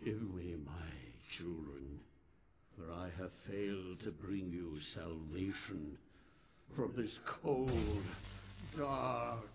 Forgive me, my children, for I have failed to bring you salvation from this cold, dark